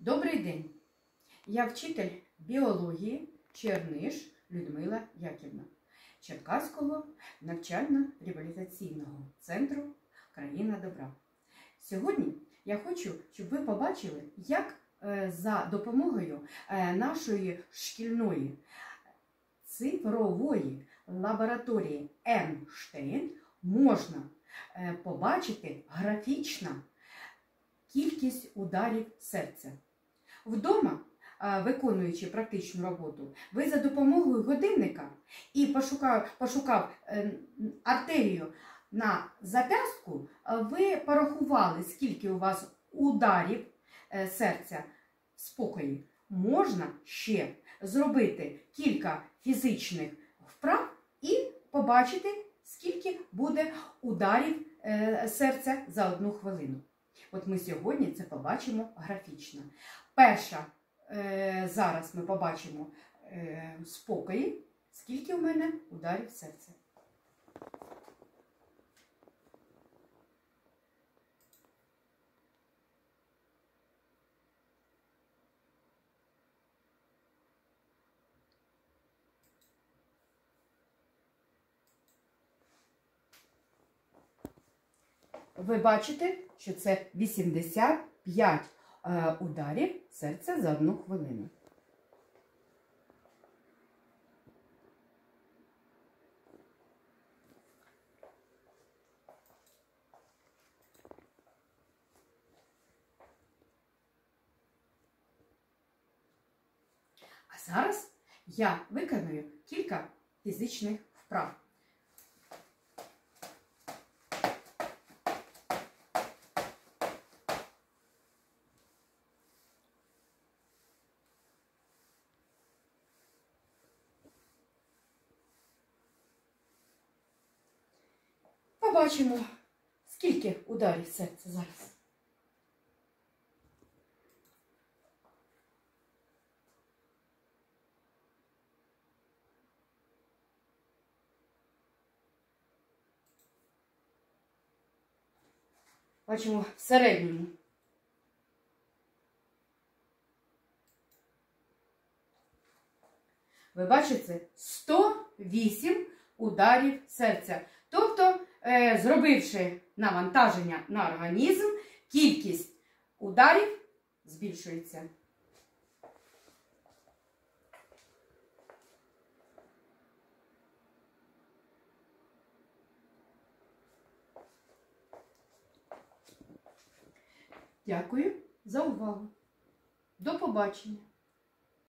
Добрий день! Я вчитель біології Черниш Людмила Яківна Черкаського навчально-реабілітаційного центру Країна добра. Сьогодні я хочу, щоб ви побачили, як е, за допомогою е, нашої шкільної цифрової лабораторії Енштейн можна е, побачити графічно кількість ударів серця. Вдома, виконуючи практичну роботу, ви за допомогою годинника і пошукав, пошукав е, артерію на зап'ястку, ви порахували, скільки у вас ударів е, серця в спокої. Можна ще зробити кілька фізичних вправ і побачити, скільки буде ударів е, серця за одну хвилину. От ми сьогодні це побачимо графічно. Перша, е, зараз ми побачимо е, спокої, скільки у мене ударів серця. Ви бачите, що це 85 е, ударів серця за одну хвилину. А зараз я виконую кілька фізичних вправ. Побачимо, скільки ударів серця зараз. Бачимо в середньому. Ви бачите 108 ударів серця. Тобто, зробивши навантаження на організм, кількість ударів збільшується. Дякую за увагу. До побачення!